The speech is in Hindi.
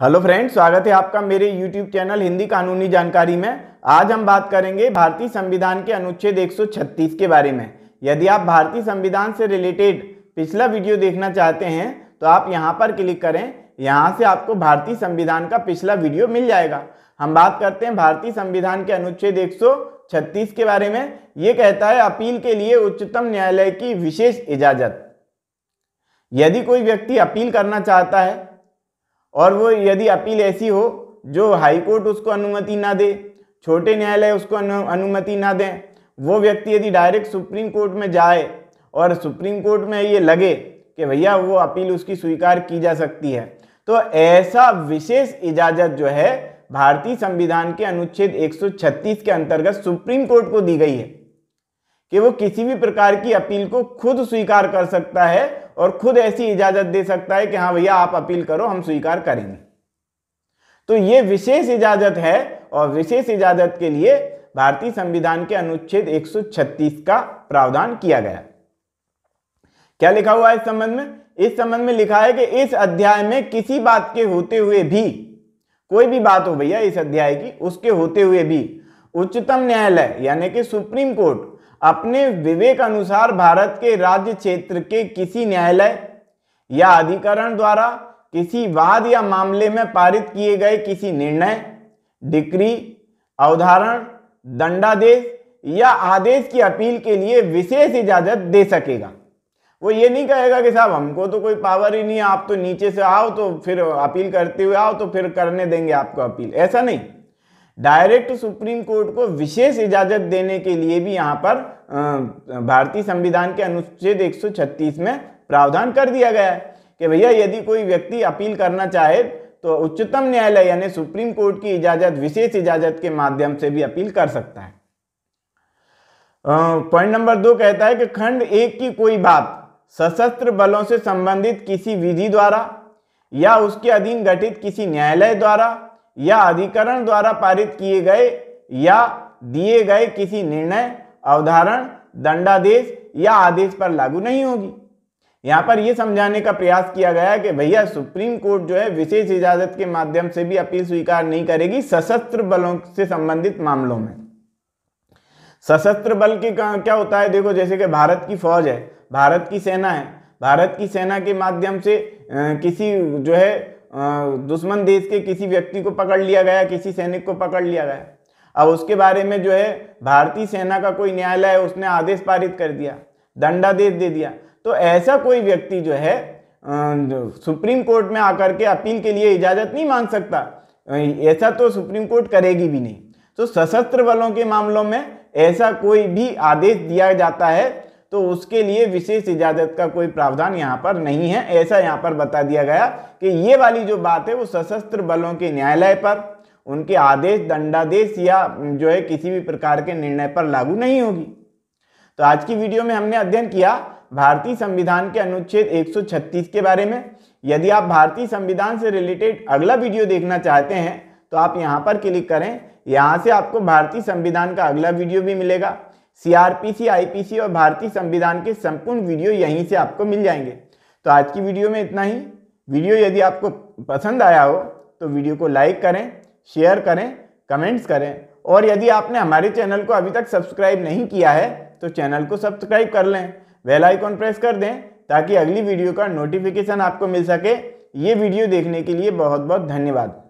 हेलो फ्रेंड्स, स्वागत है आपका मेरे यूट्यूब चैनल हिंदी कानूनी जानकारी में। आज हम बात करेंगे भारतीय संविधान के अनुच्छेद 136 के बारे में। यदि आप भारतीय संविधान से रिलेटेड पिछला वीडियो देखना चाहते हैं तो आप यहाँ पर क्लिक करें। यहाँ से आपको भारतीय संविधान का पिछला वीडियो मिल जाएगा। हम बात करते हैं भारतीय संविधान के अनुच्छेद एक सौ छत्तीस के बारे में। ये कहता है, अपील के लिए उच्चतम न्यायालय की विशेष इजाज़त। यदि कोई व्यक्ति अपील करना चाहता है और वो यदि अपील ऐसी हो जो हाई कोर्ट उसको अनुमति ना दे छोटे न्यायालय उसको अनु, अनुमति ना दें वो व्यक्ति यदि डायरेक्ट सुप्रीम कोर्ट में जाए और सुप्रीम कोर्ट में ये लगे कि भैया वो अपील उसकी स्वीकार की जा सकती है तो ऐसा विशेष इजाज़त जो है भारतीय संविधान के अनुच्छेद 136 के अंतर्गत सुप्रीम कोर्ट को दी गई है कि वो किसी भी प्रकार की अपील को खुद स्वीकार कर सकता है और खुद ऐसी इजाज़त दे सकता है कि हाँ भैया, आप अपील करो, हम स्वीकार करेंगे। तो ये विशेष इजाज़त है और विशेष इजाज़त के लिए भारतीय संविधान के अनुच्छेद 136 का प्रावधान किया गया। क्या लिखा हुआ है इस संबंध में? इस संबंध में लिखा है कि इस अध्याय में किसी बात के होते हुए भी, कोई भी बात हो भैया, इस अध्याय की, उसके होते हुए भी उच्चतम न्यायालय, यानी कि सुप्रीम कोर्ट अपने विवेक अनुसार भारत के राज्य क्षेत्र के किसी न्यायालय या अधिकरण द्वारा किसी वाद या मामले में पारित किए गए किसी निर्णय, डिक्री, अवधारण, दंडादेश या आदेश की अपील के लिए विशेष इजाज़त दे सकेगा। वो ये नहीं कहेगा कि साहब, हमको तो कोई पावर ही नहीं आप तो नीचे से आओ तो फिर अपील करते हुए आओ तो फिर करने देंगे आपको अपील। ऐसा नहीं। डायरेक्ट सुप्रीम कोर्ट को विशेष इजाज़त देने के लिए भी यहाँ पर भारतीय संविधान के अनुच्छेद 136 में प्रावधान कर दिया गया है कि भैया, यदि कोई व्यक्ति अपील करना चाहे तो उच्चतम न्यायालय यानी सुप्रीम कोर्ट की इजाज़त, विशेष इजाज़त के माध्यम से भी अपील कर सकता है। पॉइंट नंबर दो कहता है कि खंड एक की कोई बात सशस्त्र बलों से संबंधित किसी विधि द्वारा या उसके अधीन गठित किसी न्यायालय द्वारा या अधिकरण द्वारा पारित किए गए या दिए गए किसी निर्णय, अवधारण, दंडादेश या आदेश पर लागू नहीं होगी। यहाँ पर यह समझाने का प्रयास किया गया कि भैया सुप्रीम कोर्ट जो है विशेष इजाज़त के माध्यम से भी अपील स्वीकार नहीं करेगी सशस्त्र बलों से संबंधित मामलों में। सशस्त्र बल के क्या होता है? देखो, जैसे कि भारत की फौज है, भारत की सेना है, भारत की सेना के माध्यम से किसी जो है दुश्मन देश के किसी व्यक्ति को पकड़ लिया गया, किसी सैनिक को पकड़ लिया गया। अब उसके बारे में जो है, भारतीय सेना का कोई न्यायालय उसने आदेश पारित कर दिया, दंडादेश दे दिया। तो ऐसा कोई व्यक्ति जो है सुप्रीम कोर्ट में आकर के अपील के लिए इजाज़त नहीं मांग सकता। ऐसा तो सुप्रीम कोर्ट करेगी भी नहीं। तो सशस्त्र बलों के मामलों में ऐसा कोई भी आदेश दिया जाता है तो उसके लिए विशेष इजाज़त का कोई प्रावधान यहाँ पर नहीं है। ऐसा यहाँ पर बता दिया गया कि ये वाली जो बात है, वो सशस्त्र बलों के न्यायालय पर, उनके आदेश, दंडादेश या जो है किसी भी प्रकार के निर्णय पर लागू नहीं होगी। तो आज की वीडियो में हमने अध्ययन किया भारतीय संविधान के अनुच्छेद 136 के बारे में। यदि आप भारतीय संविधान से रिलेटेड अगला वीडियो देखना चाहते हैं तो आप यहाँ पर क्लिक करें। यहाँ से आपको भारतीय संविधान का अगला वीडियो भी मिलेगा। सीआरपीसी आईपीसी और भारतीय संविधान के संपूर्ण वीडियो यहीं से आपको मिल जाएँगे। तो आज की वीडियो में इतना ही। वीडियो यदि आपको पसंद आया हो तो वीडियो को लाइक करें, शेयर करें, कमेंट्स करें। और यदि आपने हमारे चैनल को अभी तक सब्सक्राइब नहीं किया है तो चैनल को सब्सक्राइब कर लें। बेल आइकॉन प्रेस कर दें, ताकि अगली वीडियो का नोटिफिकेशन आपको मिल सके। ये वीडियो देखने के लिए बहुत बहुत धन्यवाद।